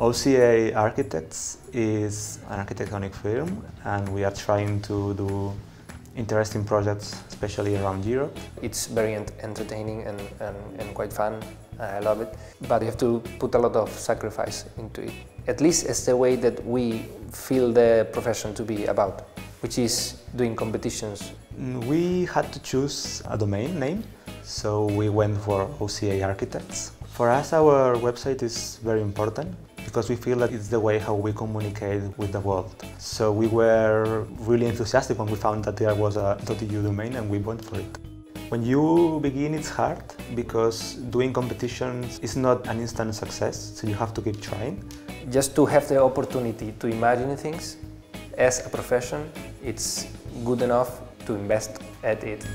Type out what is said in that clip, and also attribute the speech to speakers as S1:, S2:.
S1: OCA Architects is an architectonic firm and we are trying to do interesting projects, especially around Europe.
S2: It's very ent entertaining and, and, and quite fun. I love it. But you have to put a lot of sacrifice into it. At least it's the way that we feel the profession to be about, which is doing competitions.
S1: Mm, we had to choose a domain name, so we went for OCA Architects. For us, our website is very important because we feel that it's the way how we communicate with the world. So we were really enthusiastic when we found that there was a .eu domain and we went for it. When you begin, it's hard because doing competitions is not an instant success, so you have to keep trying.
S2: Just to have the opportunity to imagine things as a profession, it's good enough to invest at it.